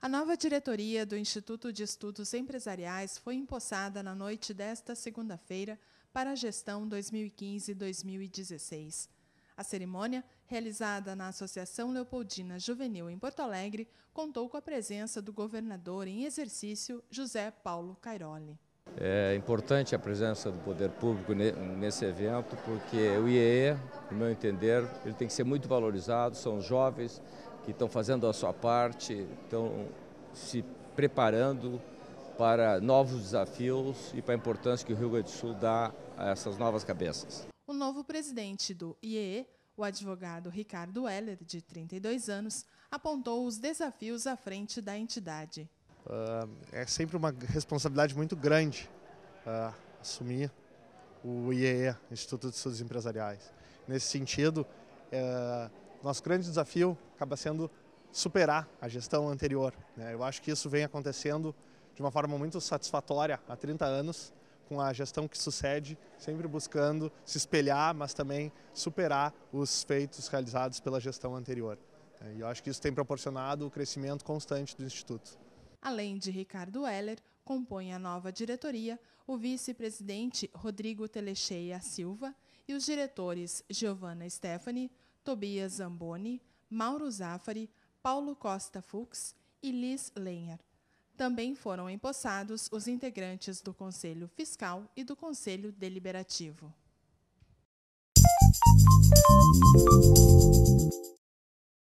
A nova diretoria do Instituto de Estudos Empresariais foi empossada na noite desta segunda-feira para a gestão 2015-2016. A cerimônia, realizada na Associação Leopoldina Juvenil em Porto Alegre, contou com a presença do governador em exercício, José Paulo Cairoli. É importante a presença do poder público nesse evento, porque o IEE, no meu entender, ele tem que ser muito valorizado, são jovens que estão fazendo a sua parte, estão se preparando para novos desafios e para a importância que o Rio Grande do Sul dá a essas novas cabeças. O novo presidente do IEE, o advogado Ricardo Heller, de 32 anos, apontou os desafios à frente da entidade. Uh, é sempre uma responsabilidade muito grande uh, assumir o IEE, Instituto de Estudos Empresariais. Nesse sentido, uh, nosso grande desafio acaba sendo superar a gestão anterior. Né? Eu acho que isso vem acontecendo de uma forma muito satisfatória há 30 anos, com a gestão que sucede, sempre buscando se espelhar, mas também superar os feitos realizados pela gestão anterior. E eu acho que isso tem proporcionado o crescimento constante do Instituto. Além de Ricardo Heller, compõe a nova diretoria o vice-presidente Rodrigo Telecheia Silva e os diretores Giovanna Stefani, Tobias Zamboni, Mauro Zafari, Paulo Costa Fux e Liz Lenhar. Também foram empossados os integrantes do Conselho Fiscal e do Conselho Deliberativo.